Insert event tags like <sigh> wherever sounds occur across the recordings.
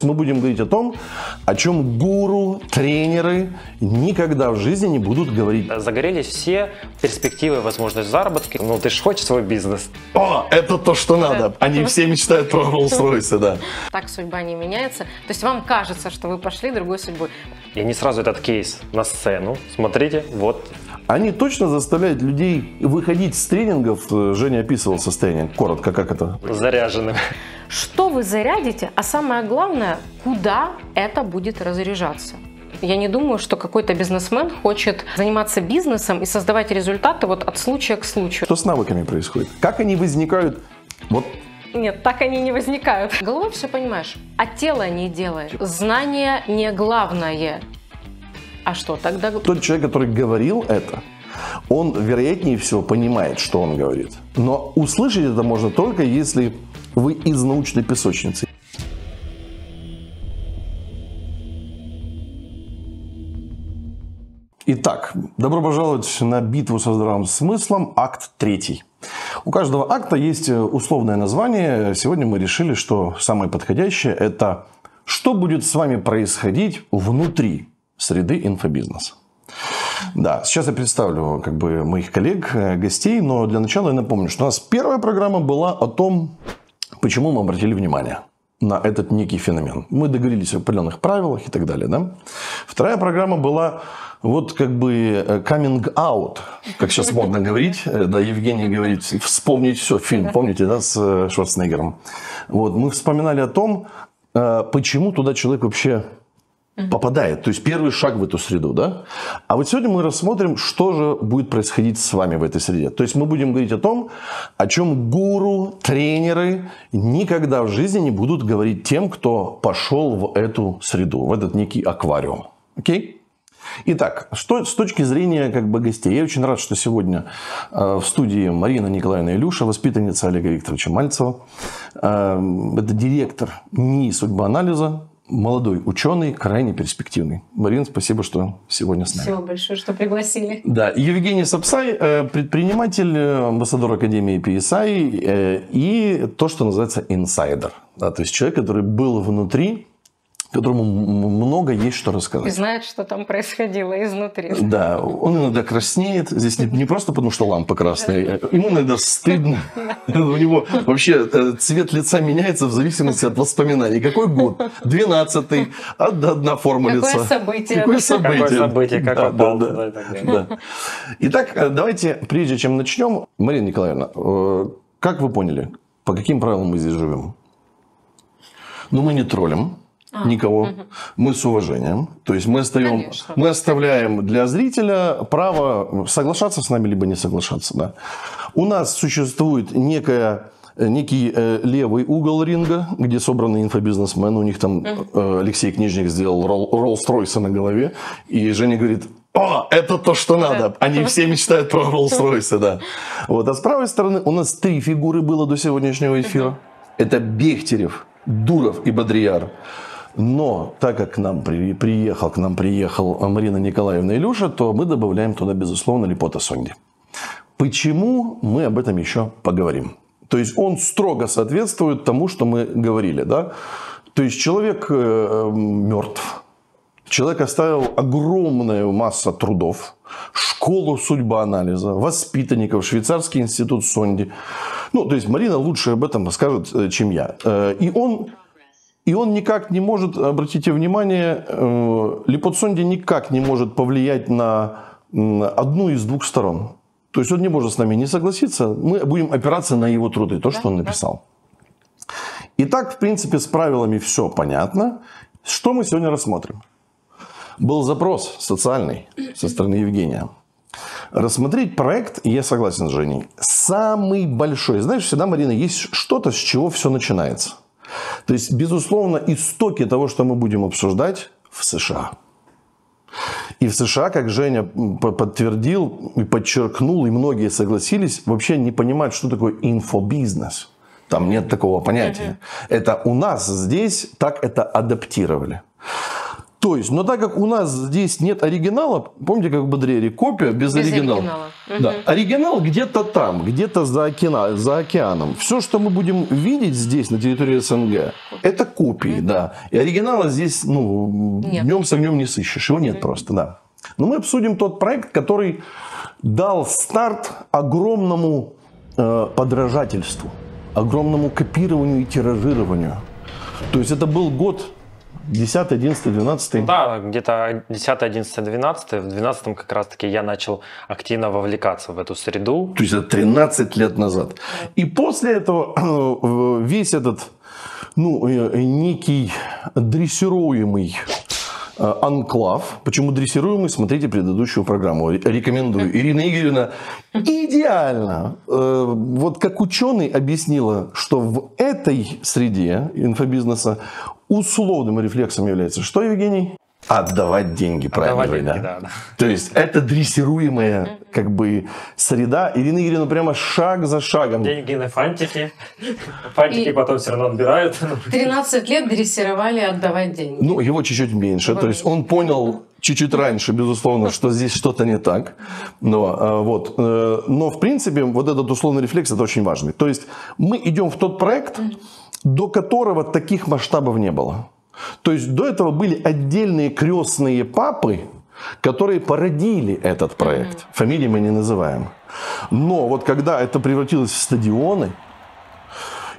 Мы будем говорить о том, о чем гуру, тренеры никогда в жизни не будут говорить. Загорелись все перспективы, возможность заработка. Ну, ты же хочешь свой бизнес. О, это то, что надо. Они все мечтают про <laughs> Rolls-Royce, да. Так судьба не меняется. То есть вам кажется, что вы пошли другой судьбой. И не сразу этот кейс на сцену. Смотрите, вот они точно заставляют людей выходить с тренингов. Женя описывал состояние. Коротко, как это? Заряженным. Что вы зарядите, а самое главное, куда это будет разряжаться. Я не думаю, что какой-то бизнесмен хочет заниматься бизнесом и создавать результаты вот от случая к случаю. Что с навыками происходит? Как они возникают? Вот нет, так они не возникают. Головой все понимаешь, а тело не делает. Знание не главное. А что тогда? Тот человек, который говорил это, он, вероятнее всего, понимает, что он говорит. Но услышать это можно только, если вы из научной песочницы. Итак, добро пожаловать на битву со здравым смыслом, акт третий. У каждого акта есть условное название. Сегодня мы решили, что самое подходящее – это что будет с вами происходить внутри среды инфобизнеса. Да, сейчас я представлю как бы моих коллег, э, гостей, но для начала я напомню, что у нас первая программа была о том, почему мы обратили внимание на этот некий феномен. Мы договорились о определенных правилах и так далее. Да? Вторая программа была вот как бы э, coming out, как сейчас модно говорить. Э, да, Евгений говорит, вспомнить все, фильм, помните, да, с Шварценеггером. Вот, мы вспоминали о том, почему туда человек вообще попадает. То есть первый шаг в эту среду, да? А вот сегодня мы рассмотрим, что же будет происходить с вами в этой среде. То есть мы будем говорить о том, о чем гуру, тренеры никогда в жизни не будут говорить тем, кто пошел в эту среду, в этот некий аквариум. Окей? Итак, что с точки зрения как бы гостей, я очень рад, что сегодня э, в студии Марина Николаевна Илюша, воспитанница Олега Викторовича Мальцева. Э, это директор НИИ судьбоанализа молодой ученый, крайне перспективный. Марин, спасибо, что сегодня с нами. Спасибо большое, что пригласили. Да, Евгений Сапсай, э, предприниматель, э, амбассадор Академии PSI э, и то, что называется инсайдер. Да, то есть человек, который был внутри которому много есть что рассказать. И знает, что там происходило изнутри. Да, он иногда краснеет. Здесь не, не просто потому, что лампа красная. Ему иногда стыдно. <laughs> <laughs> У него вообще э, цвет лица меняется в зависимости от воспоминаний. Какой год? Двенадцатый. Одна форма лица. Какое событие? Какое событие? Как. Итак, э, давайте, прежде чем начнем, Марина Николаевна, э, как вы поняли, по каким правилам мы здесь живем? Ну, мы не троллим. А, никого. Угу. Мы с уважением. То есть мы, остаем, мы оставляем для зрителя право соглашаться с нами, либо не соглашаться. Да. У нас существует некая некий э, левый угол ринга, где собраны инфобизнесмены. У них там э, Алексей Книжник сделал Роллс-Ройса на голове. И Женя говорит, о, это то, что надо. Они все мечтают про Роллс-Ройса, да. Вот. А с правой стороны у нас три фигуры было до сегодняшнего эфира. Это Бехтерев, Дуров и Бодрияр. Но так как к нам при, приехал, к нам приехал Марина Николаевна Илюша, то мы добавляем туда, безусловно, Липота Сонди. Почему? Мы об этом еще поговорим. То есть он строго соответствует тому, что мы говорили. Да? То есть человек э, мертв. Человек оставил огромную массу трудов, школу судьбоанализа, воспитанников, швейцарский институт Сонди. Ну, то есть Марина лучше об этом скажет, э, чем я. Э, и он и он никак не может, обратите внимание, э, липоцонди никак не может повлиять на одну из двух сторон. То есть он не может с нами не согласиться, мы будем опираться на его труды, то, что он написал. Итак, в принципе, с правилами все понятно. Что мы сегодня рассмотрим? Был запрос социальный со стороны Евгения. Рассмотреть проект, я согласен с Женей, самый большой. Знаешь, всегда, Марина, есть что-то, с чего все начинается – то есть, безусловно, истоки того, что мы будем обсуждать, в США. И в США, как Женя подтвердил и подчеркнул, и многие согласились, вообще не понимают, что такое инфобизнес. Там нет такого понятия. Это у нас здесь так это адаптировали. То есть, но так как у нас здесь нет оригинала, помните, как в Бодрере, копия без, Без оригинала. оригинала. Да. Оригинал где-то там, где-то за, океана- за океаном. Все, что мы будем видеть здесь, на территории СНГ, это копии, да. И оригинала здесь, ну, Нет. днем с огнем не сыщешь. Его нет просто, да. Но мы обсудим тот проект, который дал старт огромному э, подражательству, огромному копированию и тиражированию. То есть это был год 10, 11, 12. Да, где-то 10, 11, 12. В 12 как раз-таки я начал активно вовлекаться в эту среду. То есть это 13 лет назад. И после этого <clears throat> э, весь этот, ну, э, некий дрессируемый анклав. Почему дрессируемый? Смотрите предыдущую программу. Ре- Рекомендую. Ирина Игоревна идеально, э, вот как ученый объяснила, что в этой среде инфобизнеса условным рефлексом является что, Евгений? Отдавать деньги, правильно Отдавать деньги, да? да, да. То есть это дрессируемая как бы среда. Ирина Игоревна прямо шаг за шагом. Деньги на фантики. Фантики И- потом все равно отбирают. 13 лет дрессировали отдавать деньги. Ну, его чуть-чуть меньше. То есть он понял чуть-чуть раньше, безусловно, что здесь что-то не так. Но, э, вот. э, Но, в принципе, вот этот условный рефлекс, это очень важный. То есть мы идем в тот проект, до которого таких масштабов не было. То есть до этого были отдельные крестные папы, которые породили этот проект. Фамилии мы не называем. Но вот когда это превратилось в стадионы,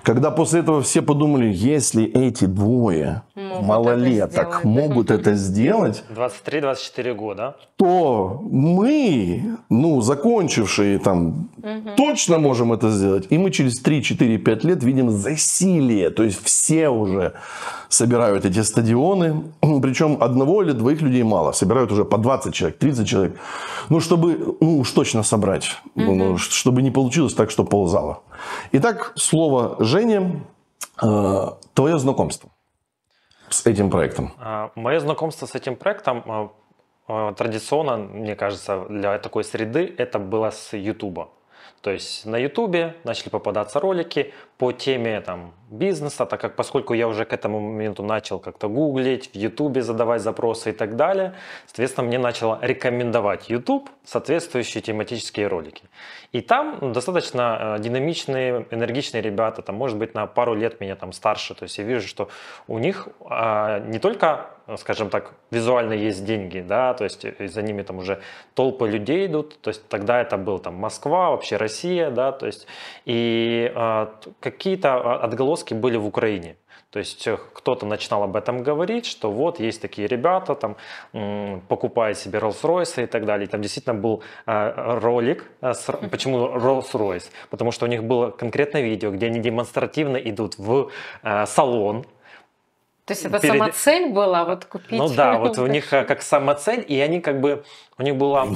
когда после этого все подумали, если эти двое малолеток это могут это сделать, 23-24 года. то мы, ну, закончившие там, точно можем это сделать. И мы через 3, 4, 5 лет видим засилие. То есть все уже собирают эти стадионы. <clears throat> Причем одного или двоих людей мало. Собирают уже по 20 человек, 30 человек. Ну, чтобы ну, уж точно собрать. Ну, ш- чтобы не получилось так, что ползала. Итак, слово Жене. Э, твое знакомство с этим проектом. А, Мое знакомство с этим проектом а, а, традиционно, мне кажется, для такой среды это было с Ютуба. То есть на Ютубе начали попадаться ролики по теме там, бизнеса, так как поскольку я уже к этому моменту начал как-то гуглить, в Ютубе задавать запросы и так далее, соответственно, мне начало рекомендовать YouTube соответствующие тематические ролики. И там достаточно э, динамичные, энергичные ребята, там, может быть, на пару лет меня там старше. То есть я вижу, что у них а, не только, скажем так, визуально есть деньги, да, то есть э, за ними там уже толпы людей идут. То есть тогда это был там Москва, вообще Россия, да, то есть и а, какие-то а, отголоски были в Украине. То есть э, кто-то начинал об этом говорить, что вот есть такие ребята, там м, покупают себе Rolls-Royce и так далее. И там действительно был э, ролик. э, с почему Rolls-Royce? Потому что у них было конкретное видео, где они демонстративно идут в салон. То есть это Перед- сама цель была, вот купить. Ну да, <laughs> вот у них как самоцель, и они как бы, у них была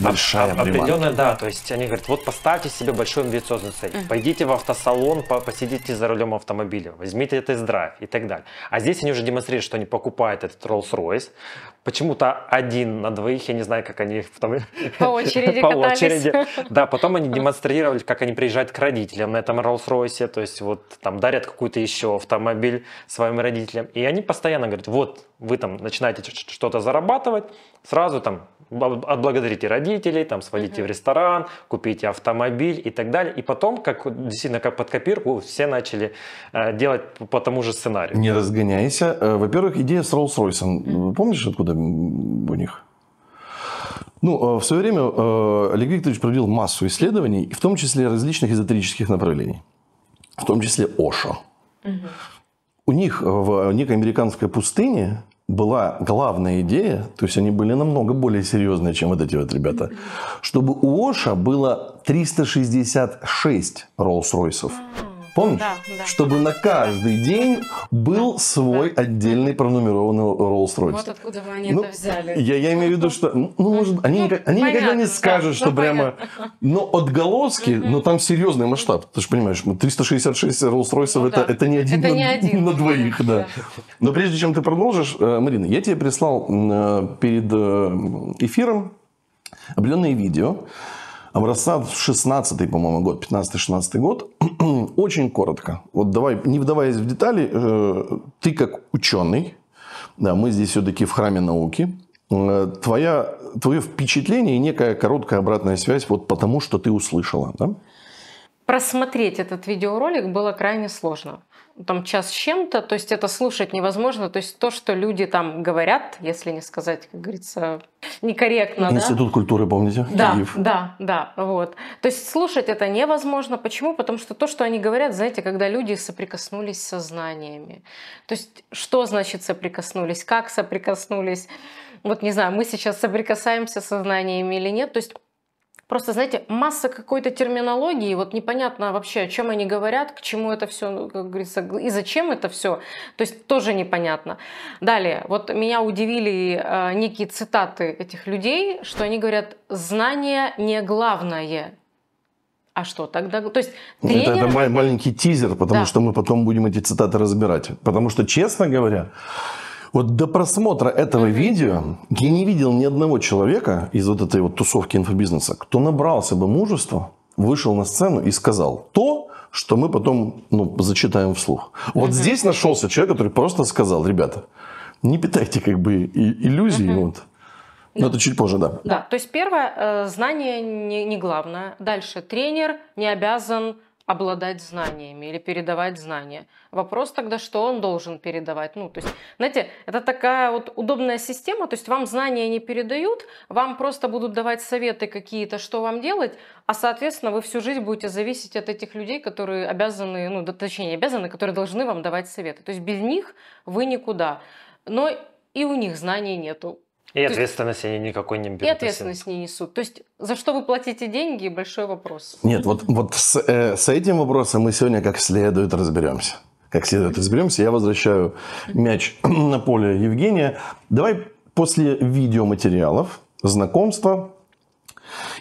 Большая приманка. Определенная, да. То есть они говорят, вот поставьте себе большую амбициозную цель. Пойдите в автосалон, по- посидите за рулем автомобиля, возьмите тест-драйв и так далее. А здесь они уже демонстрируют, что они покупают этот Rolls-Royce. Почему-то один на двоих, я не знаю, как они в том- По очереди <laughs> по катались. очереди. <laughs> Да, потом они демонстрировали, как они приезжают к родителям на этом Rolls-Royce, то есть вот там дарят какой-то еще автомобиль своим родителям. И они постоянно говорят, вот вы там начинаете что-то зарабатывать, сразу там отблагодарите родителей, там сводите в ресторан, купите автомобиль и так далее. И потом, как действительно как под копирку, все начали э, делать по- по тому же сценарию. Не разгоняйся. Э, Во-первых, идея с Rolls-Royce. Помнишь, откуда у них? Ну, э, в свое время э, Олег Викторович провел массу исследований, в том числе различных эзотерических направлений, в том числе Ошо. У них в некой американской пустыне была главная идея, то есть они были намного более серьезные, чем вот эти вот ребята, чтобы у Оша было 366 Rolls-Royce'ов. Помнишь? да, да. Чтобы на каждый день был свой отдельный пронумерованный Rolls-Royce. Вот откуда вы они Ну, это взяли. Я, я имею в виду, что, ну, может, они, Ну, никак- они никогда понятно, не да, скажут, что ну, прямо, но отголоски, но там серьезный масштаб. Ты же понимаешь, мы 366 Rolls-Royce, Ну это, да. это не один, Это на, не один. на двоих, да. Да. Но прежде чем ты продолжишь, э, Марина, я тебе прислал э, перед э, эфиром определенные видео, образца 16 по-моему, год, 15-16 год. <clears throat> Очень коротко. Вот давай, не вдаваясь в детали, э, ты как ученый, Да, мы здесь все-таки в храме науки. Э, твоя, твое впечатление и некая короткая обратная связь вот потому, что ты услышала, да? Просмотреть этот видеоролик было крайне сложно там час с чем-то, то есть это слушать невозможно, то есть то, что люди там говорят, если не сказать, как говорится, некорректно. Институт да? культуры, помните? Да, Киев. да, да, вот. То есть слушать это невозможно. Почему? Потому что то, что они говорят, знаете, когда люди соприкоснулись со знаниями. То есть что значит соприкоснулись, как соприкоснулись, вот не знаю, мы сейчас соприкасаемся со знаниями или нет. То есть Просто, знаете, масса какой-то терминологии, вот непонятно вообще, о чем они говорят, к чему это все, ну, как говорится, и зачем это все. То есть тоже непонятно. Далее, вот меня удивили э, некие цитаты этих людей, что они говорят, знание не главное. А что тогда? То есть тренер... это, это маленький тизер, потому да. что мы потом будем эти цитаты разбирать. Потому что, честно говоря, вот до просмотра этого видео я не видел ни одного человека из вот этой вот тусовки инфобизнеса, кто набрался бы мужества, вышел на сцену и сказал то, что мы потом ну, зачитаем вслух. Вот здесь нашелся человек, который просто сказал, ребята, не питайте как бы иллюзий. Вот. Но это чуть позже, да. Да, то есть первое, э, знание не, не главное. Дальше, тренер не обязан обладать знаниями или передавать знания. Вопрос тогда, что он должен передавать. Ну, то есть, знаете, это такая вот удобная система, то есть вам знания не передают, вам просто будут давать советы какие-то, что вам делать, а, соответственно, вы всю жизнь будете зависеть от этих людей, которые обязаны, ну, точнее, не обязаны, которые должны вам давать советы. То есть без них вы никуда. Но и у них знаний нету. И ответственность они никакой не берут. И ответственность не несут. То есть за что вы платите деньги, большой вопрос. Нет, вот, вот с, э, с этим вопросом мы сегодня как следует разберемся. Как следует разберемся. Я возвращаю мяч <clears throat> на поле Евгения. Давай после видеоматериалов, знакомства,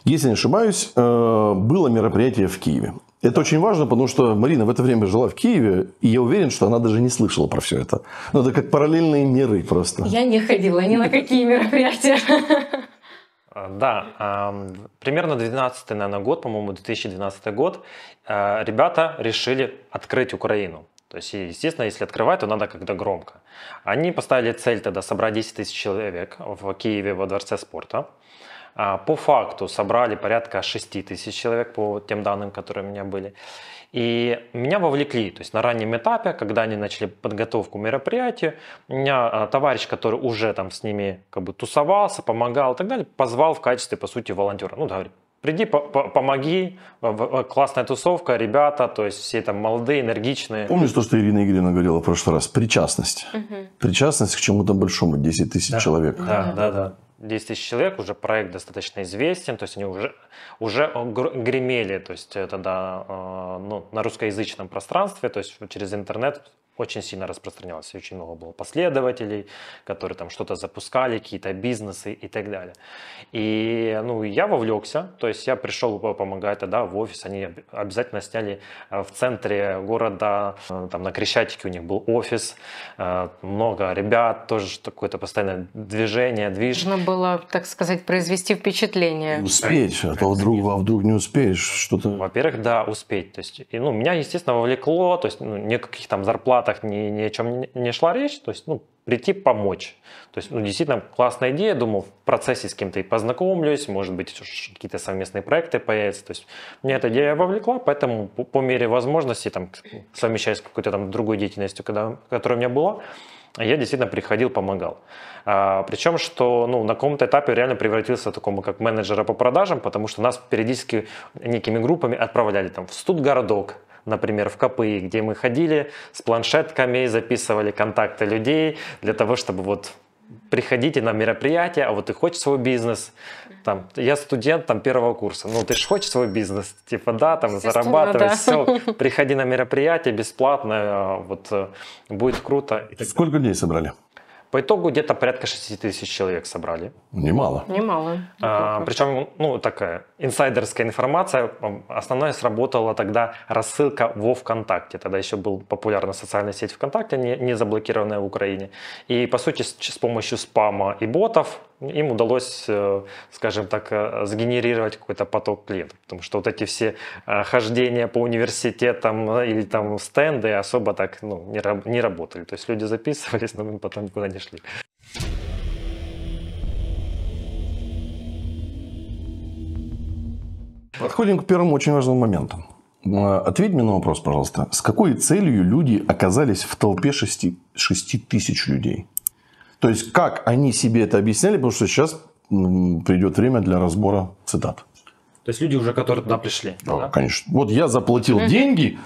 если не ошибаюсь, э, было мероприятие в Киеве. Это очень важно, потому что Марина в это время жила в Киеве, и я уверен, что она даже не слышала про все это. Ну, это как параллельные миры просто. Я не ходила ни на какие мероприятия. А, да, примерно 12 наверное, год, по-моему, 2012 год, а, ребята решили открыть Украину. То есть, естественно, если открывать, то надо когда громко. Они поставили цель тогда собрать 10 тысяч человек в Киеве во Дворце спорта. А, по факту собрали порядка 6 тысяч человек по тем данным, которые у меня были. И меня вовлекли, то есть на раннем этапе, когда они начали подготовку мероприятия, у меня а, товарищ, который уже там с ними как бы тусовался, помогал и так далее, позвал в качестве, по сути, волонтера. Ну, говорит, приди, по -по помоги, классная тусовка, ребята, то есть все там молодые, энергичные. Помнишь то, что Ирина Игоревна говорила в прошлый раз? Причастность. Угу. Причастность к чему-то большому, 10 тысяч да. человек. Да, да, да. 10 тысяч человек, уже проект достаточно известен, то есть они уже, уже гремели, то есть это да, э, ну, на русскоязычном пространстве, то есть через интернет очень сильно распространялось. Очень много было последователей, которые там что-то запускали, какие-то бизнесы и так далее. И ну, я вовлекся, то есть я пришел помогать тогда в офис. Они обязательно сняли э, в центре города, э, там на Крещатике у них был офис, э, много ребят, тоже какое-то постоянное движение, движ. Нужно было, так сказать, произвести впечатление. Успеть, а то вдруг, а вдруг не успеешь что-то. Во-первых, да, успеть. То есть, и, ну, меня, естественно, вовлекло, то есть ну, никаких там зарплат зарплатах ни, ни о чем не шла речь, то есть, ну, прийти помочь. То есть, ну, действительно, классная идея, думаю, в процессе с кем-то и познакомлюсь, может быть, какие-то совместные проекты появятся. То есть, меня эта идея вовлекла, поэтому по, по мере возможности, там, совмещаясь с какой-то там другой деятельностью, когда, которая у меня была, я действительно приходил, помогал. А, причем, что ну, на каком-то этапе реально превратился в такому как менеджера по продажам, потому что нас периодически некими группами отправляли там в студгородок, например, в КПИ, где мы ходили с планшетками, записывали контакты людей для того, чтобы вот приходите на мероприятие, а вот ты хочешь свой бизнес, там, я студент там первого курса, ну ты же хочешь свой бизнес, типа да, там зарабатывать, да. все, <laughs> приходи на мероприятие бесплатно, а вот э, будет круто. Сколько людей собрали? По итогу где-то порядка 60 тысяч человек собрали. Немало. Немало. А, причем, ну, такая инсайдерская информация. Основная сработала тогда рассылка во ВКонтакте. Тогда еще был популярна социальная сеть ВКонтакте, не, не заблокированная в Украине. И, по сути, с, с помощью спама и ботов им удалось, э, скажем так, э, сгенерировать какой-то поток клиентов. Потому что вот эти все э, хождения по университетам или там стенды особо так ну, не, не работали. То есть люди записывались, но потом никуда не шли. Подходим к первому очень важному моменту. Ответь мне на вопрос, пожалуйста. С какой целью люди оказались в толпе 6, 6 тысяч людей? То есть, как они себе это объясняли, потому что сейчас придет время для разбора цитат. То есть, люди уже, которые туда пришли. Да, да? конечно. Вот я заплатил деньги,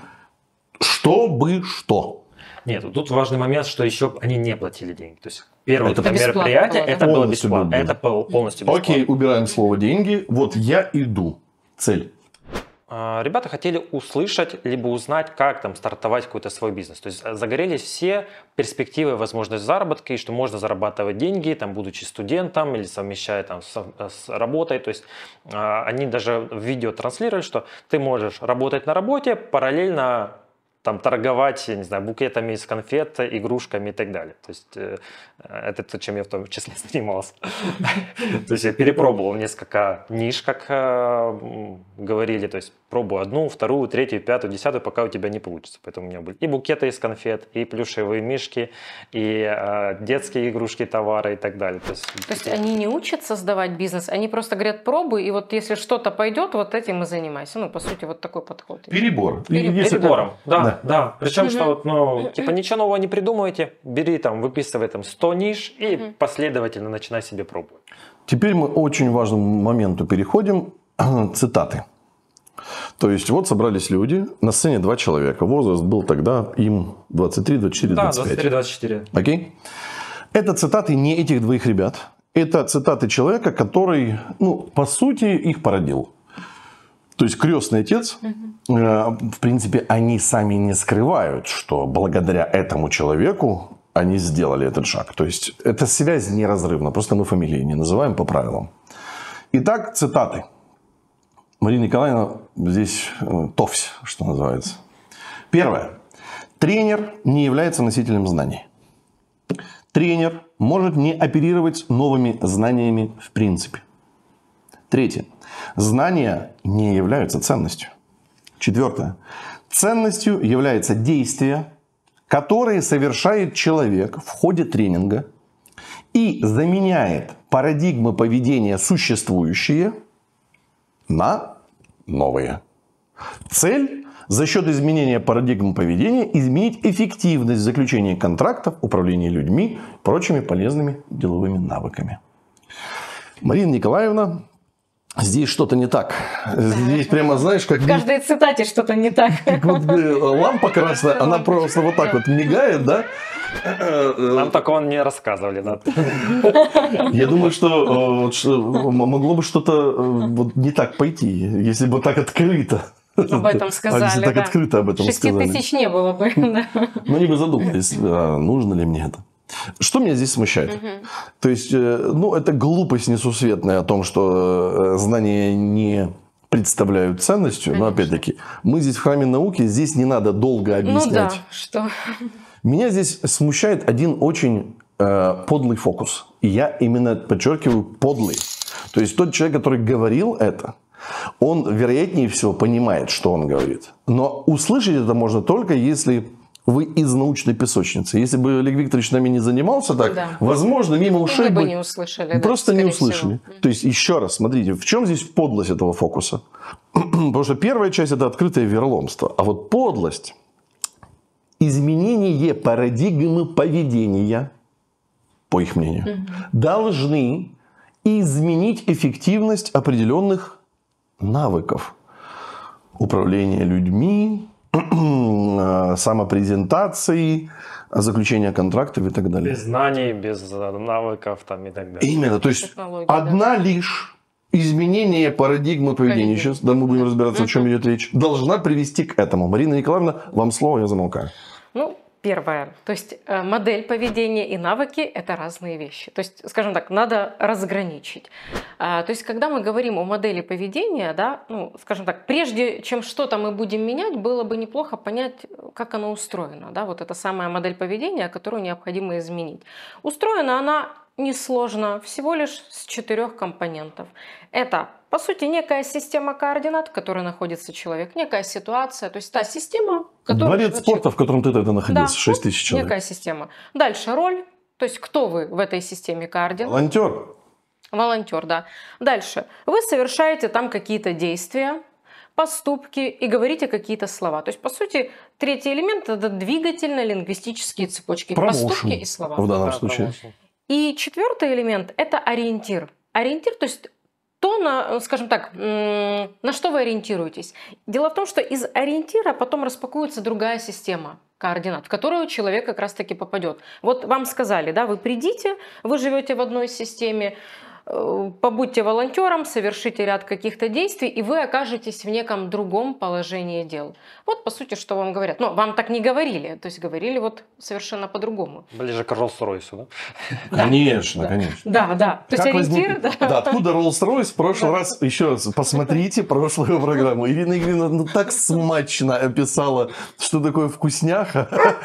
чтобы что? Нет, тут важный момент, что еще они не платили деньги. То есть первое это, это мероприятие, было, это было бесплатно. Это полностью бесплатно. Окей, убираем слово деньги. Вот я иду. Цель. А, ребята хотели услышать, либо узнать, как там стартовать какой-то свой бизнес. То есть э, загорелись все перспективы, возможность заработка, и что можно зарабатывать деньги, там, будучи студентом или совмещая там, с, с работой. То есть а, они даже в видео транслировали, что ты можешь работать на работе, параллельно там торговать, я не знаю, букетами из конфет, игрушками и так далее. То есть э, это то, чем я в том числе <laughs> занимался. <laughs> То есть я перепробовал несколько ниш, как э, говорили, то есть пробую одну, вторую, третью, пятую, десятую, пока у тебя не получится. Поэтому у меня были и букеты из конфет, и плюшевые мишки, и э, детские игрушки, товары и так далее. То есть, они не учат создавать бизнес, они просто говорят, пробуй, и вот если что-то пойдет, вот этим и занимайся. Ну, по сути, вот такой подход. Перебор. Перебор. Перебором, да, да. да. Причем, угу. что вот, ну, типа ничего нового не придумывайте, бери там, выписывай там 100 ниш и угу. последовательно начинай себе пробовать. Теперь мы очень важному моменту переходим. <clears throat> Цитаты. То есть вот собрались люди, на сцене два человека. Возраст был тогда им 23, 24, да, 25. 23, 24. Окей? Это цитаты не этих двоих ребят. Это цитаты человека, который, ну, по сути, их породил. То есть крестный отец, угу. э, в принципе, они сами не скрывают, что благодаря этому человеку они сделали этот шаг. То есть эта связь неразрывна. Просто мы фамилии не называем по правилам. Итак, цитаты. Марина Николаевна здесь э, товсь, что называется. Первое. Тренер не является носителем знаний. Тренер может не оперировать новыми знаниями в принципе. Третье. Знания не являются ценностью. Четвертое. Ценностью является действие, которое совершает человек в ходе тренинга и заменяет парадигмы поведения существующие – на новые. Цель за счет изменения парадигмы поведения изменить эффективность заключения контрактов, управления людьми, прочими полезными деловыми навыками. Марина Николаевна, здесь что-то не так. Здесь прямо, знаешь, как... В каждой цитате что-то не так. Как вот э, лампа красная, она просто вот так вот мигает, да? Нам такого не рассказывали, да. Я думаю, что, э, могло бы что-то э, вот не так пойти, если бы так открыто. Об этом сказали, а если так да. открыто об этом Шести сказали. тысяч не было бы. <laughs> Да. Ну, они бы задумались, а нужно ли мне это. Что меня здесь смущает? Угу. То есть, э, ну, это глупость несусветная о том, что знания не представляют ценностью. Конечно. Но опять-таки, мы здесь в храме науки, здесь не надо долго объяснять. Ну да, что... Меня здесь смущает один очень э, подлый фокус. И я именно подчеркиваю подлый. То есть тот человек, который говорил это, он, вероятнее всего, понимает, что он говорит. Но услышать это можно только, если вы из научной песочницы. Если бы Олег Викторович нами не занимался так, да. возможно, мимо ушей бы, бы не услышали. Просто да, не услышали. Всего. То есть, еще раз, смотрите, в чем здесь подлость этого фокуса? <clears throat> Потому что первая часть это открытое верломство. А вот подлость изменение парадигмы поведения, по их мнению, угу. должны изменить эффективность определенных навыков управления людьми, <clears throat> самопрезентации, заключения контрактов и так далее. Без знаний, без навыков там и так далее. Именно, то есть одна да. лишь изменение парадигмы поведения, сейчас да, мы будем разбираться, о чем идет речь, должна привести к этому. Марина Николаевна, вам слово, я замолкаю. Ну, первое, то есть э, модель поведения и навыки – это разные вещи. То есть, скажем так, надо разграничить. А, то есть, когда мы говорим о модели поведения, да, ну, скажем так, прежде чем что-то мы будем менять, было бы неплохо понять, как оно устроено. Да? Вот это самая модель поведения, которую необходимо изменить. Устроена она несложно, всего лишь с четырех компонентов. Это, по сути, некая система координат, в которой находится человек, некая ситуация, то есть та система, которая... Дворец спорта, в котором ты тогда находился, Да, 6 тысяч человек. Некая система. Дальше роль, то есть кто вы в этой системе координат. Волонтер. Волонтер, да. Дальше. Вы совершаете там какие-то действия, поступки и говорите какие-то слова. То есть, по сути, третий элемент – это двигательно-лингвистические цепочки. Поступки Промоушен и слова. в данном Да, случае. промоушен. И четвертый элемент – это ориентир. Ориентир, то есть то, на, скажем так, на что вы ориентируетесь. Дело в том, что из ориентира потом распакуется другая система координат, в которую человек как раз-таки попадет. Вот вам сказали, да, вы придите, вы живете в одной системе, побудьте волонтером, совершите ряд каких-то действий, и вы окажетесь в неком другом положении дел. Вот, по сути, что вам говорят. Но вам так не говорили, то есть говорили вот совершенно по-другому. Ближе к Роллс-Ройсу, да? <laughs> Конечно, конечно. Да, да. То есть ориентир, да. Да, откуда Rolls-Royce? В прошлый раз, еще раз, посмотрите прошлую программу. Ирина Игоревна ну, так смачно описала, что такое вкусняха,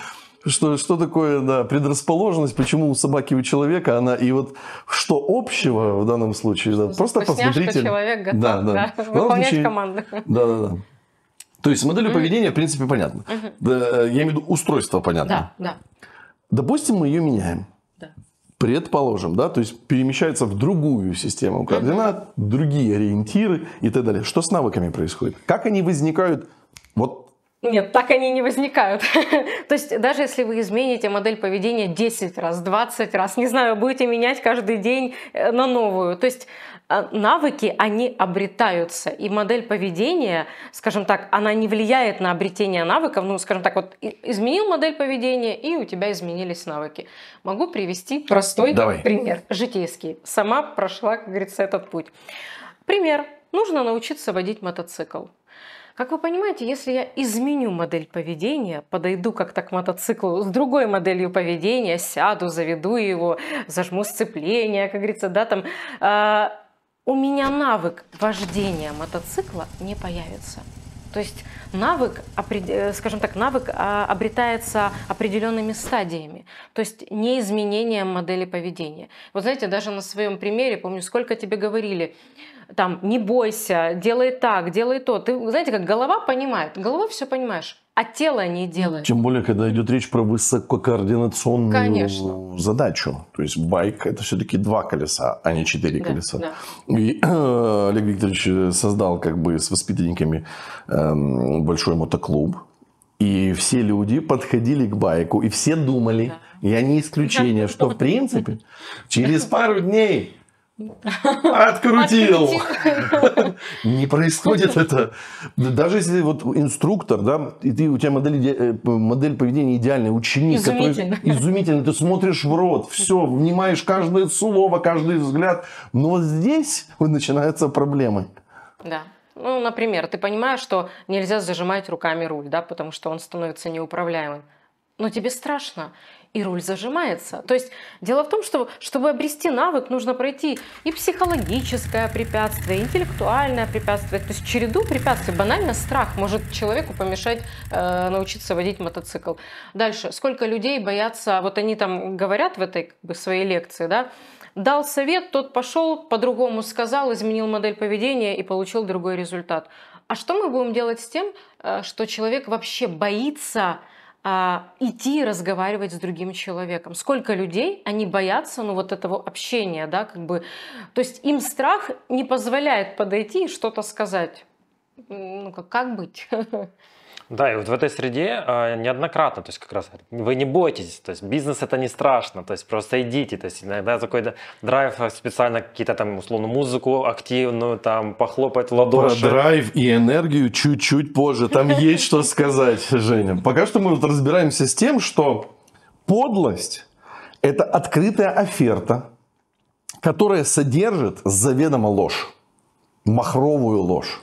что, что такое да, предрасположенность, почему у собаки у человека она, и вот что общего в данном случае, да, просто Вкусняшка, посмотрите. человек готов Да, да. да, выполнять случае- команду. Да, да, да. То есть модель поведения, в принципе, понятно. Да, я имею в виду устройство понятно. Да, да. Допустим, мы ее меняем. Да. Предположим, да, то есть перемещается в другую систему координат, другие ориентиры и так далее. Что с навыками происходит? Как они возникают? Вот Нет, так они не возникают. <laughs> То есть даже если вы измените модель поведения 10 раз, 20 раз, не знаю, будете менять каждый день э, на новую. То есть э, навыки, они обретаются. И модель поведения, скажем так, она не влияет на обретение навыков. Ну, скажем так, вот изменил модель поведения, и у тебя изменились навыки. Могу привести простой Давай. пример, житейский. Сама прошла, как говорится, этот путь. Пример. Нужно научиться водить мотоцикл. Как вы понимаете, если я изменю модель поведения, подойду как-то к мотоциклу с другой моделью поведения, сяду, заведу его, зажму сцепление, как говорится, да, там, а, у меня навык вождения мотоцикла не появится. То есть навык, э, скажем так, навык а, обретается определенными стадиями, то есть не изменением модели поведения. Вот знаете, даже на своем примере, помню, сколько тебе говорили, там, не бойся, делай так, делай то. Ты знаете, как голова понимает, головой все понимаешь, а тело не делает. тем более, когда идет речь про высококоординационную Конечно. задачу. То есть байк это все-таки два колеса, а не четыре Да, колеса. да. И э, <clears throat> Олег Викторович создал как бы с воспитанниками эм, большой мотоклуб. И все люди подходили к байку, и все думали, я не исключение, что в принципе через пару дней открутил. Не происходит это. Даже если вот инструктор, да, и ты, у тебя модель, э, модель поведения идеальная, ученик, который Изумительно. изумительно, ты смотришь в рот, все, внимаешь каждое слово, каждый взгляд. Но здесь вот начинаются проблемы. Да. Ну, например, ты понимаешь, что нельзя зажимать руками руль, да, потому что он становится неуправляемым. Но тебе страшно, и руль зажимается. То есть дело в том, что чтобы обрести навык, нужно пройти и психологическое препятствие, и интеллектуальное препятствие, то есть череду препятствий. Банально страх может человеку помешать э, научиться водить мотоцикл. Дальше, сколько людей боятся, вот они там говорят в этой как бы, своей лекции, да, дал совет, тот пошел, по-другому сказал, изменил модель поведения и получил другой результат. А что мы будем делать с тем, э, что человек вообще боится а, идти разговаривать с другим человеком? Сколько людей, они боятся ну, вот этого общения, да, как бы, то есть им страх не позволяет подойти и что-то сказать. Ну, как, как быть? <laughs> Да, и вот в этой среде э, неоднократно, то есть как раз вы не бойтесь, то есть бизнес это не страшно, то есть просто идите, то есть иногда такой да, драйв э, специально какие-то там условно музыку активную, там похлопать в Про ладоши. драйв и энергию чуть-чуть позже. Там есть что сказать, Женя. Пока что мы разбираемся с тем, что подлость – это открытая оферта, которая содержит заведомо ложь, махровую ложь.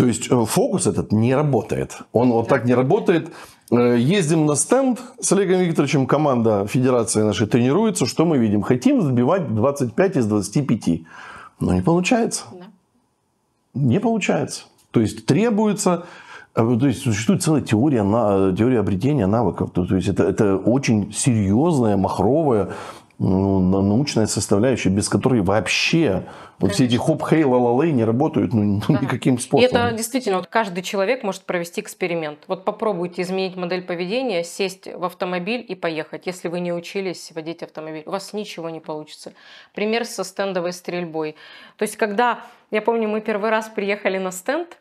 То есть э, фокус этот не работает. Он вот так не работает. Э, Ездим на стенд с Олегом Викторовичем, команда федерации нашей тренируется. Что мы видим? Хотим забивать 25 из 25. Но не получается. Да. Не получается. То есть требуется, э, то есть существует целая теория, на- теория обретения навыков. То, то есть это, это очень серьезная, махровая ну, научная составляющая, без которой вообще вот все эти хоп хей ла ла не работают ну, да. никаким способом. И это действительно, вот каждый человек может провести эксперимент. Вот попробуйте изменить модель поведения, сесть в автомобиль и поехать. Если вы не учились водить автомобиль, у вас ничего не получится. Пример со стендовой стрельбой. То есть, когда, я помню, мы первый раз приехали на стенд,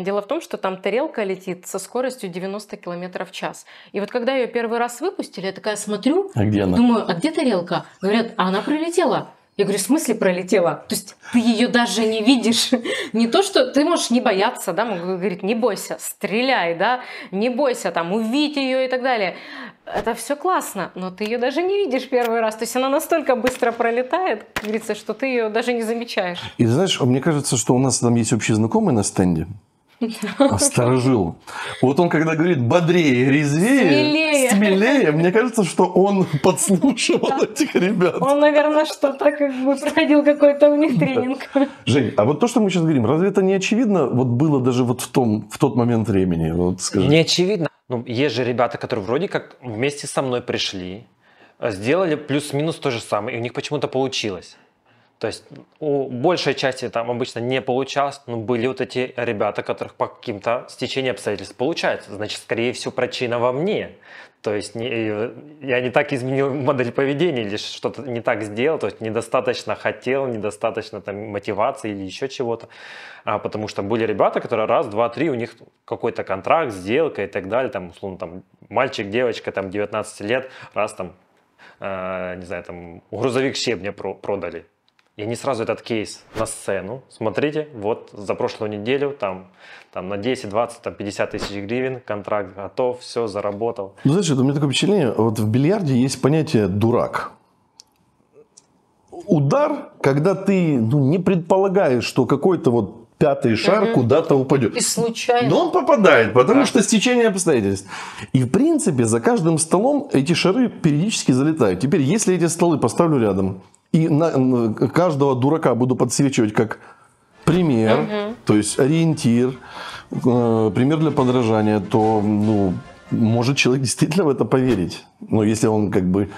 Дело в том, что там тарелка летит со скоростью 90 км в час. И вот когда ее первый раз выпустили, я такая смотрю, а где она? думаю, а где тарелка? Говорят, а она пролетела. Я говорю, в смысле пролетела? То есть ты ее даже не видишь. <laughs> Не то, что ты можешь не бояться, да, могу говорить, не бойся, стреляй, да, не бойся, там, увидеть ее и так далее. Это все классно, но ты ее даже не видишь первый раз. То есть она настолько быстро пролетает, как говорится, что ты ее даже не замечаешь. И знаешь, мне кажется, что у нас там есть общий знакомый на стенде. <laughs> Сторожил. Вот он, когда говорит бодрее, резвее, смелее, смелее мне кажется, что он подслушивал этих ребят. Он, наверное, что-то как бы проходил какой-то у них тренинг. Жень, а вот то, что мы сейчас говорим, разве это не очевидно вот было даже вот в, том, в тот момент времени? Вот скажи. Не очевидно. Ну, есть же ребята, которые вроде как вместе со мной пришли, сделали плюс-минус то же самое, и у них почему-то получилось. То есть у большей части там обычно не получалось, но были вот эти ребята, которых по каким-то стечениям обстоятельств получается. Значит, скорее всего, причина во мне. То есть не, я не так изменил модель поведения или что-то не так сделал, то есть недостаточно хотел, недостаточно там мотивации или еще чего-то. А, потому что были ребята, которые раз, два, три, у них какой-то контракт, сделка и так далее, там, условно, там, мальчик, девочка, там, 19 лет, раз там, э, не знаю, там, грузовик щебня про продали и они сразу этот кейс на сцену. Смотрите, вот за прошлую неделю там, там на 10, 20, там 50 тысяч гривен, контракт готов, все, заработал. Ну, знаешь, у меня такое впечатление, вот в бильярде есть понятие «дурак». Удар, когда ты ну, не предполагаешь, что какой-то вот пятый шар угу. куда-то упадет. И случайно. Но он попадает, потому да. что стечение обстоятельств. И в принципе за каждым столом эти шары периодически залетают. Теперь, если эти столы поставлю рядом, и на, каждого дурака буду подсвечивать как пример, угу. то есть ориентир, э, пример для подражания, то ну, может человек действительно в это поверить. Но если он как бы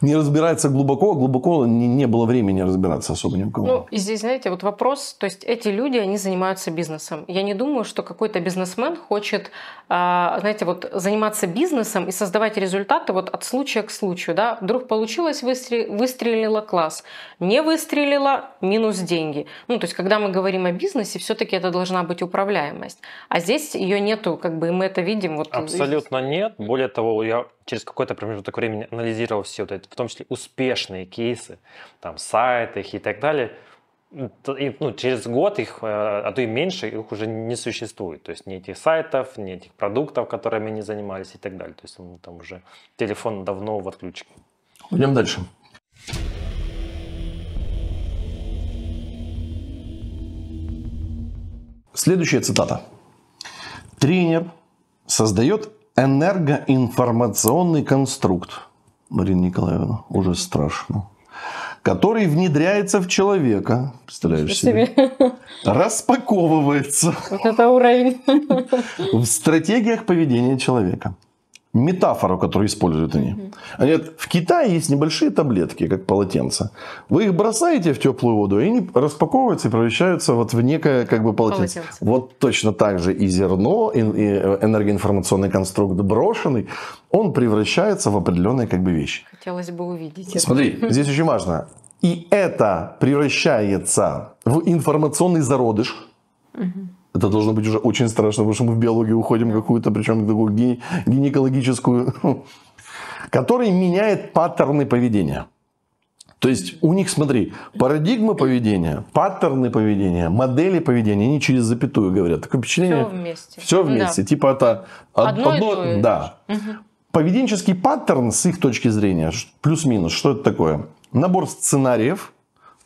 не разбирается глубоко, глубоко не, не было времени разбираться особо ни у кого. Ну, и здесь, знаете, вот вопрос, то есть эти люди, они занимаются бизнесом. Я не думаю, что какой-то бизнесмен хочет, а, знаете, вот заниматься бизнесом и создавать результаты вот от случая к случаю, да. Вдруг получилось, выстрелила класс, не выстрелила, минус деньги. Ну, то есть, когда мы говорим о бизнесе, все-таки это должна быть управляемость. А здесь ее нету, как бы, и мы это видим. Вот Абсолютно нет. Более того, я через какой-то промежуток времени анализировал все вот это, в том числе успешные кейсы, там, сайты и так далее, и, ну, через год их, э, а то и меньше, их уже не существует. То есть ни этих сайтов, ни этих продуктов, которыми они занимались и так далее. То есть ну, там уже телефон давно в отключке. Идем дальше. Следующая цитата. Тренер создает энергоинформационный конструкт, Марина Николаевна, уже страшно, который внедряется в человека, представляешь себе, себе, распаковывается. Вот это уровень. в стратегиях поведения человека метафору, которую используют они. Они говорят, в Китае есть небольшие таблетки, как полотенца. Вы их бросаете в теплую воду, и они распаковываются и превращаются вот в некое как бы полотенце. полотенце. Вот точно так же и зерно, и энергоинформационный конструкт брошенный, он превращается в определенные как бы вещи. Хотелось бы увидеть. Смотри, здесь очень важно. И это превращается в информационный зародыш. Угу это должно быть уже очень страшно, потому что мы в биологию уходим какую-то, причем такую гинекологическую, <laughs> который меняет паттерны поведения. То есть у них, смотри, парадигмы поведения, паттерны поведения, модели поведения, они через запятую говорят. Такое впечатление. Все вместе. Все вместе. Да. Типа это одно, одно да. Угу. Поведенческий паттерн с их точки зрения, плюс-минус, что это такое? Набор сценариев,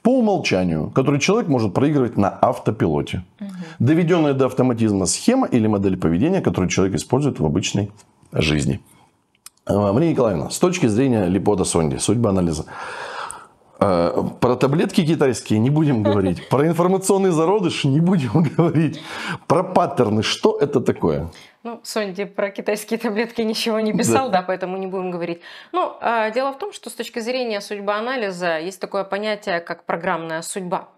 по умолчанию, который человек может проигрывать на автопилоте. Угу. Доведенная до автоматизма схема или модель поведения, которую человек использует в обычной жизни. А, Мария Николаевна, с точки зрения липода сонди, судьба анализа, про таблетки китайские не будем говорить. <laughs> Про информационный зародыш не будем <laughs> говорить. Про паттерны. Что это такое? Ну, Сонди про китайские таблетки ничего не писал, да, да поэтому не будем говорить. Ну, э, дело в том, что с точки зрения судьбоанализа есть такое понятие, как программная судьба,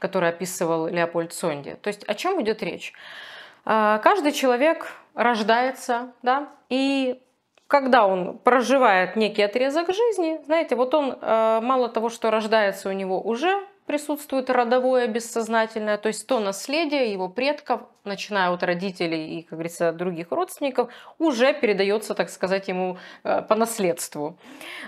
которое описывал Леопольд Сонди. То есть о чем идет речь? Э, каждый человек рождается, да, и когда он проживает некий отрезок жизни, знаете, вот он э, мало того, что рождается у него уже присутствует родовое бессознательное, то есть то наследие его предков, начиная от родителей и, как говорится, других родственников, уже передается, так сказать, ему э, по наследству.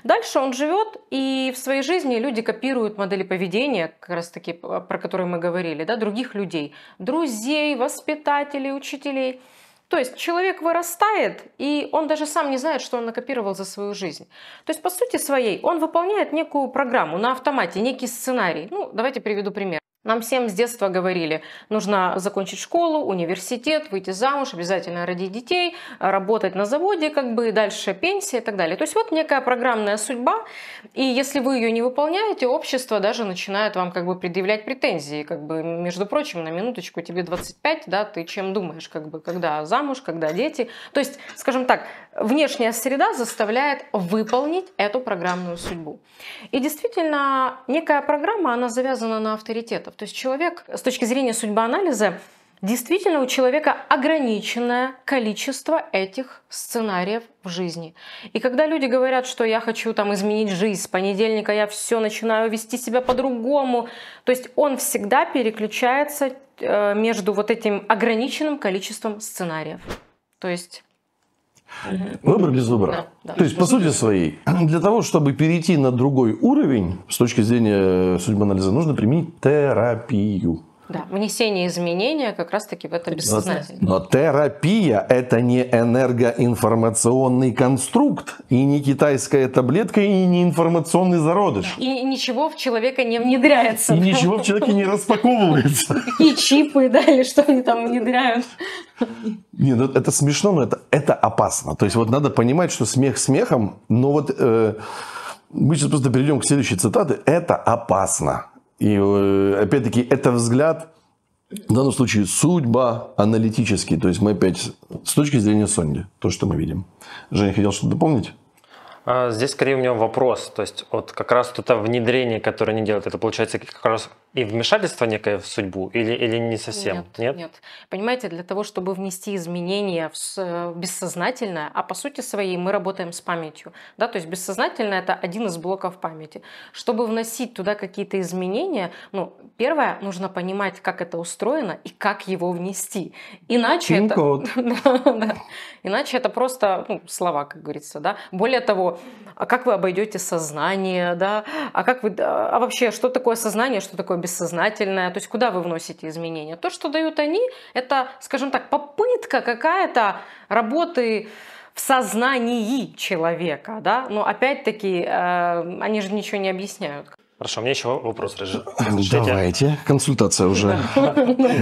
Дальше он живет, и в своей жизни люди копируют модели поведения, как раз таки, про которые мы говорили, да, других людей, друзей, воспитателей, учителей – то есть человек вырастает, и он даже сам не знает, что он накопировал за свою жизнь. То есть по сути своей он выполняет некую программу на автомате, некий сценарий. Ну, давайте приведу пример. Нам всем с детства говорили, нужно закончить школу, университет, выйти замуж, обязательно родить детей, работать на заводе, как бы дальше пенсия и так далее. То есть вот некая программная судьба, и если вы ее не выполняете, общество даже начинает вам как бы предъявлять претензии, как бы, между прочим, на минуточку тебе 25, да, ты чем думаешь, как бы, когда замуж, когда дети. То есть, скажем так, внешняя среда заставляет выполнить эту программную судьбу. И действительно, некая программа, она завязана на авторитетов. То есть человек с точки зрения судьбоанализа Действительно, у человека ограниченное количество этих сценариев в жизни. И когда люди говорят, что я хочу там изменить жизнь, с понедельника я все начинаю вести себя по-другому, то есть он всегда переключается э, между вот этим ограниченным количеством сценариев. То есть Выбор без выбора. Да, да. То есть, по сути своей, <clears throat> для того, чтобы перейти на другой уровень, с точки зрения судьбоанализа, нужно применить терапию. Да, внесение изменения как раз-таки в это бессознательное. Но, но терапия – это не энергоинформационный конструкт, и не китайская таблетка, и не информационный зародыш. И ничего в человека не внедряется. И ничего в человеке не распаковывается. И чипы, да, или что они там внедряют. Не, ну это смешно, но это, это опасно. То есть вот надо понимать, что смех смехом, но вот э, мы сейчас просто перейдем к следующей цитате. Это опасно. И э, опять-таки это взгляд, в данном случае судьба аналитический. То есть мы опять с точки зрения Сонди, то, что мы видим. Женя, хотел что-то дополнить? А, здесь скорее у меня вопрос. То есть вот как раз это внедрение, которое они делают, это получается как раз и вмешательство некое в судьбу или, или не совсем? Нет, нет, нет. Понимаете, для того, чтобы внести изменения в бессознательное, а по сути своей мы работаем с памятью. Да? То есть бессознательное – это один из блоков памяти. Чтобы вносить туда какие-то изменения, ну, первое, нужно понимать, как это устроено и как его внести. Иначе это... <laughs> Иначе это просто ну, слова, как говорится. Да? Более того, а как вы обойдете сознание, да, а как вы, а вообще, что такое сознание, что такое бессознательное, то есть куда вы вносите изменения. То, что дают они, это, скажем так, попытка какая-то работы в сознании человека, да, но опять-таки э, они же ничего не объясняют. Хорошо, у меня еще вопрос. Давайте. Консультация уже.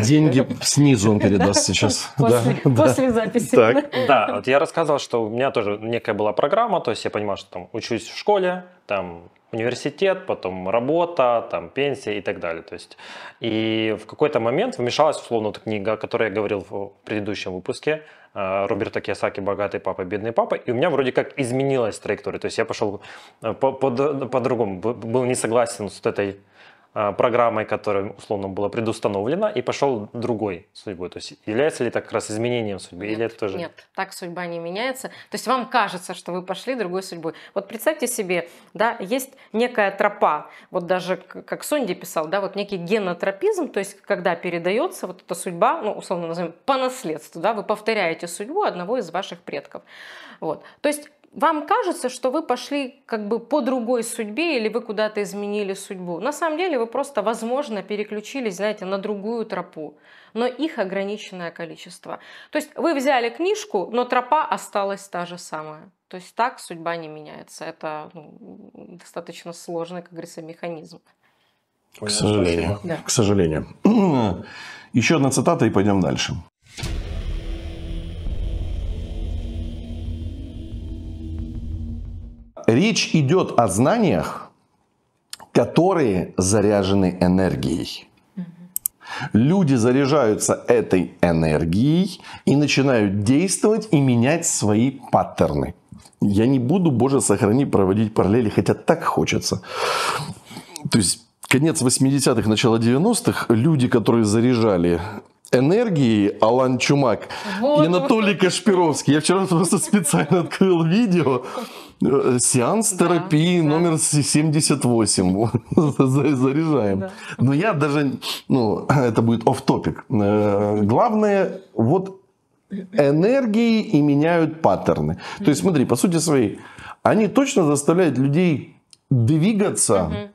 Деньги снизу он передаст сейчас. <laughs> После, да, после да. записи. Так. <laughs> Да, вот я рассказывал, что у меня тоже некая была программа, то есть я понимал, что там учусь в школе, там университет, потом работа, там пенсия и так далее. То есть, и в какой-то момент вмешалась условно эта книга, о которой я говорил в предыдущем выпуске, э, Роберта Кiyosaki «Богатый папа, бедный папа», и у меня вроде как изменилась траектория. То есть я пошел э, по-другому, по, по был не согласен с этой а, программой, которая условно была предустановлена, и пошел другой судьбой. То есть является ли это как раз изменением судьбы? Нет, или это тоже... нет, так судьба не меняется. То есть вам кажется, что вы пошли другой судьбой. Вот представьте себе, да, есть некая тропа, вот даже как Сонди писал, да, вот некий генотропизм, то есть когда передается вот эта судьба, ну, условно назовем, по наследству, да, вы повторяете судьбу одного из ваших предков. Вот. То есть вам кажется, что вы пошли как бы по другой судьбе или вы куда-то изменили судьбу. На самом деле вы просто, возможно, переключились, знаете, на другую тропу, но их ограниченное количество. То есть вы взяли книжку, но тропа осталась та же самая. То есть так судьба не меняется. Это ну, достаточно сложный, как говорится, механизм. К сожалению. Да. К сожалению. <clears throat> Еще одна цитата и пойдем дальше. Речь идет о знаниях, которые заряжены энергией. Люди заряжаются этой энергией и начинают действовать и менять свои паттерны. Я не буду, боже, сохрани, проводить параллели, хотя так хочется. То есть конец 80-х, начало 90-х, люди, которые заряжали энергией Алан Чумак Вот, и Анатолий вот. Кашпировский. Я вчера просто специально открыл видео. э, Сеанс Да, терапии да. номер 78. <laughs> За- Заряжаем. Да. Но я даже, ну, <clears throat> это будет оф топик Главное, вот энергии и меняют паттерны. То есть, смотри, по сути своей, они точно заставляют людей двигаться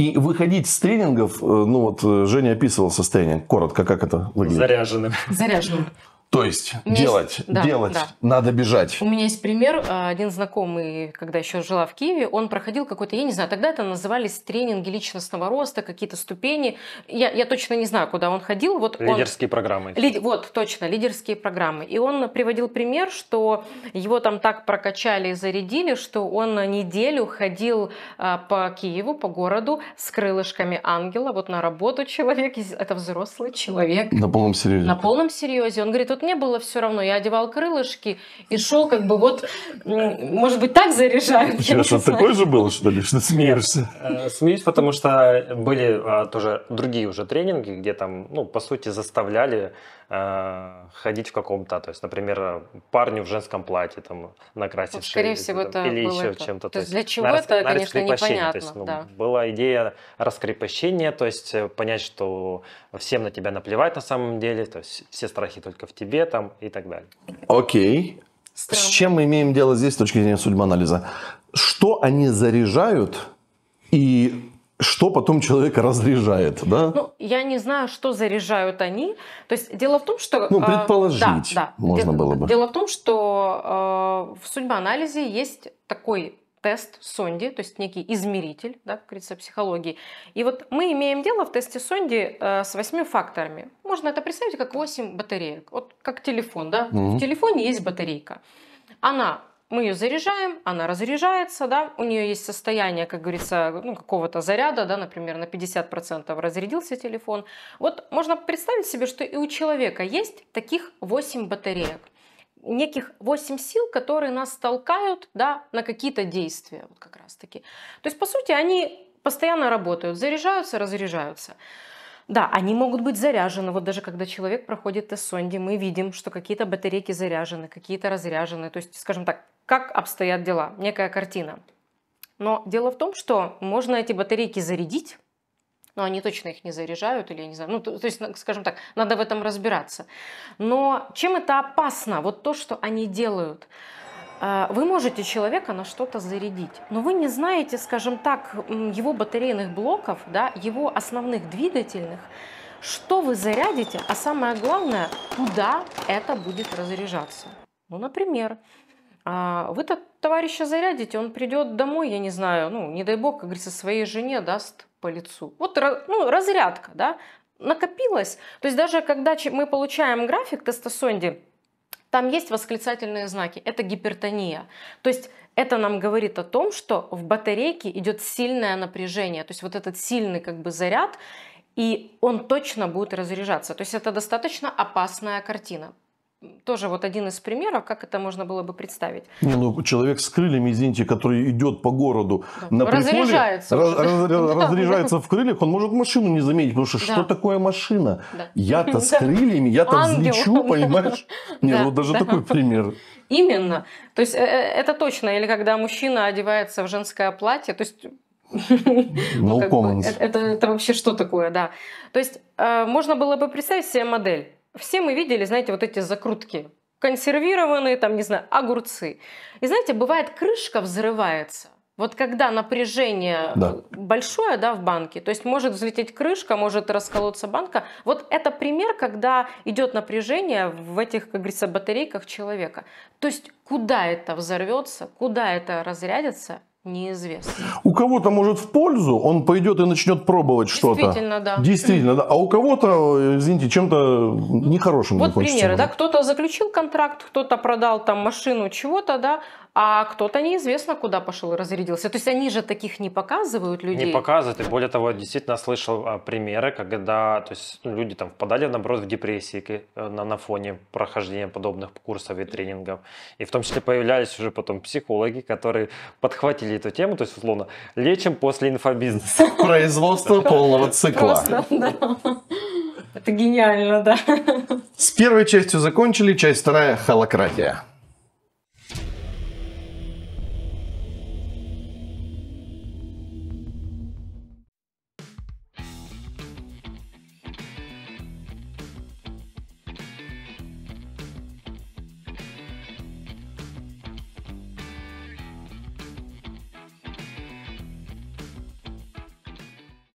и выходить с тренингов. э, Ну вот э, Женя описывал состояние. Коротко, как это выглядит. Заряженным. Заряженным. То есть У делать, есть- да, делать, да. надо бежать. У меня есть пример. А, Один знакомый, когда еще жила в Киеве, он проходил какой-то, я не знаю, тогда это назывались тренинги личностного роста, какие-то ступени. Я, я точно не знаю, куда он ходил. Вот он- Лидерские программы. Лид- Вот, точно, лидерские программы. И он приводил пример, что его там так прокачали и зарядили, что он на неделю ходил а, по Киеву, по городу с крылышками ангела, вот на работу человек, это взрослый человек, На полном серьезе. на полном серьезе. Он говорит, вот мне было все равно, я одевал крылышки и шел как бы вот, может быть, так заряжают. что-то знаю. такое же было, что ли? Что ты смеешься? Э, Смеюсь, потому что были а, тоже другие уже тренинги, где там, ну, по сути, заставляли э, ходить в каком-то, то есть, например, парню в женском платье, там, накрасить Вот, скорее шею, всего, там, это или было еще это. чем-то. То есть для на чего рас- это, на конечно, раскрепощение. То есть, непонятно, ну, да. Была идея раскрепощения, то есть э, понять, что всем на тебя наплевать на самом деле, то есть все страхи только в тебе там и так далее. Окей. С Странно. чем мы имеем дело здесь с точки зрения судьбоанализа? Что они заряжают и что потом человека разряжает, да? Ну, я не знаю, что заряжают они. То есть дело в том, что... Ну, э, предположить да, да. можно Де- было бы. Дело в том, что э, в судьбоанализе есть такой тест Сонди, то есть некий измеритель, да, как говорится, психологии. И вот мы имеем дело в тесте Сонди э, с восьми факторами. Можно это представить как 8 батареек. Вот как телефон, да? Мгм. В телефоне есть батарейка. Она мы ее заряжаем, она разряжается, да, у нее есть состояние, как говорится, ну, какого-то заряда, да, например, на 50% разрядился телефон. Вот можно представить себе, что и у человека есть таких 8 батареек неких 8 сил, которые нас толкают да, на какие-то действия. Вот как раз таки. То есть, по сути, они постоянно работают, заряжаются, разряжаются. Да, они могут быть заряжены. Вот даже когда человек проходит тест Сонди, мы видим, что какие-то батарейки заряжены, какие-то разряжены. То есть, скажем так, как обстоят дела, некая картина. Но дело в том, что можно эти батарейки зарядить, но они точно их не заряжают, или я не знаю, ну, то, то есть, скажем так, надо в этом разбираться. Но чем это опасно? Вот то, что они делают. А, Вы можете человека на что-то зарядить, но вы не знаете, скажем так, его батарейных блоков, да, его основных двигательных, что вы зарядите, а самое главное, куда это будет разряжаться. Ну, например, а, вы -то товарища зарядите, он придет домой, я не знаю, ну, не дай бог, как говорится, своей жене даст по лицу. Вот ну, разрядка, да, накопилась. То есть даже когда мы получаем график тестосонди, там есть восклицательные знаки. Это гипертония. То есть это нам говорит о том, что в батарейке идет сильное напряжение. То есть вот этот сильный как бы заряд, и он точно будет разряжаться. То есть это достаточно опасная картина. Тоже вот один из примеров, как это можно было бы представить. Не, ну, человек с крыльями, извините, который идет по городу Да. на приколе, Разряжается раз- раз- <laughs> Да. разряжается в крыльях, он может машину не заметить, потому что Да. что такое машина? Да. Я-то с <laughs> крыльями, я-то взлечу, <laughs> понимаешь? Не, ну даже да. такой пример. Именно. То есть э, э, это точно. Или когда мужчина одевается в женское платье, то есть No comments. это, это, это вообще что такое, да. То есть э, можно было бы представить себе модель. Все мы видели, знаете, вот эти закрутки. Консервированные, там, не знаю, огурцы. И знаете, бывает, крышка взрывается. Вот когда напряжение Да. большое да, в банке, то есть может взлететь крышка, может расколоться банка. Вот это пример, когда идет напряжение в этих, как говорится, батарейках человека. То есть куда это взорвется, куда это разрядится, неизвестно. У кого-то может в пользу, он пойдет и начнет пробовать что-то. Действительно, да. Действительно, да. А у кого-то, извините, чем-то нехорошим Вот примеры, да, кто-то заключил контракт, кто-то продал там машину чего-то, да, а кто-то неизвестно куда пошел и разрядился. То есть они же таких не показывают людей. Не показывают. И более того, действительно слышал а, примеры, когда то есть, ну, люди там впадали, наоборот, в депрессии э, на, на фоне прохождения подобных курсов и тренингов. И в том числе появлялись уже потом психологи, которые подхватили эту тему, то есть, условно, лечим после инфобизнеса. <laughs> Производство полного цикла. Это гениально, да. С первой частью закончили, часть вторая – холократия.